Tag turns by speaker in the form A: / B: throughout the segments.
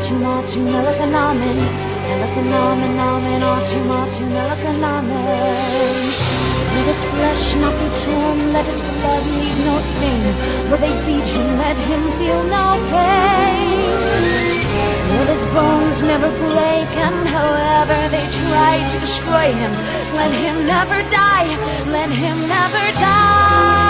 A: tu melakanamen, melakanamen, namen, atu matu melakanamen. Let his flesh not be torn, let his blood leave no stain. Though they beat him, let him feel no pain. Let his bones never break, and however they try to destroy him, let him never die, let him never die.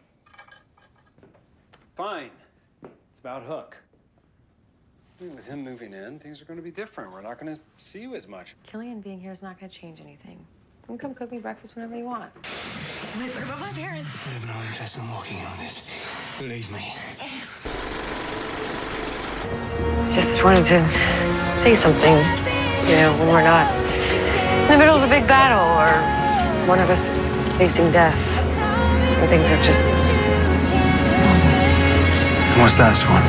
B: Fine. It's about Hook. Hmm, with him moving in, things are going to be different. We're not going to see you as much.
C: Killian being here is not going to change anything. You can come cook me breakfast whenever you want.
D: Wait, what about my parents? I have no interest in walking in on this. Believe me.
C: Just wanted to say something, you know, when we're not in the middle of a big battle or one of us is facing death. And things are just
D: What's that, Swan?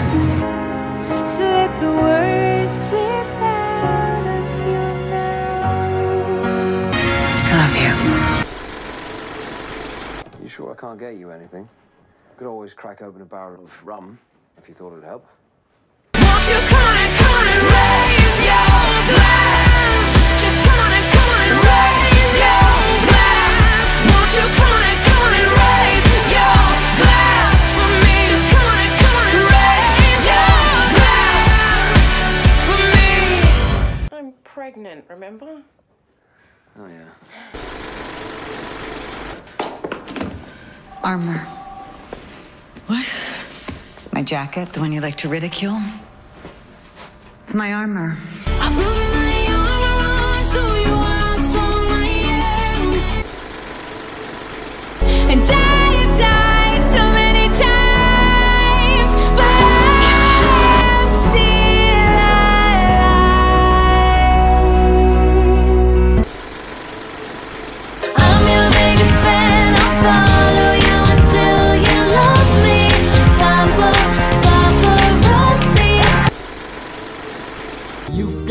A: So let the words slip out of your mouth.
C: I love you.
E: You sure I can't get you anything? Could always crack open a barrel of rum if you thought it'd help.
C: Pregnant, remember?
E: Oh, yeah.
F: Armor. What? My jacket, the one you like to ridicule? It's my armor.
A: I put my armor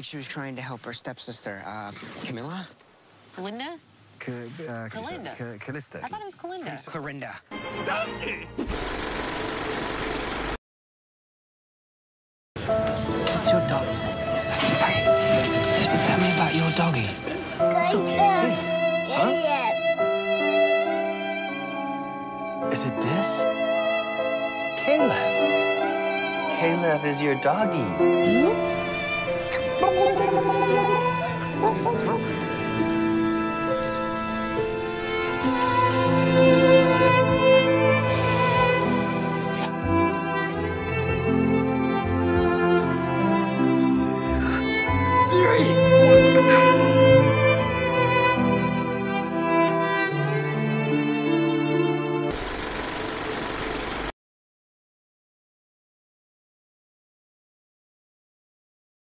G: Ashley said she was trying to help her stepsister, uh, Camilla?
C: Linda?
G: C- uh,
C: Calinda.
G: C- Callista.
C: I thought it was Calinda.
G: Clorinda. What's your dog? Hey, you have to tell me about your doggy. It's okay. Huh? Is it this? Caleb. Caleb is your doggy. Oh, oh, oh.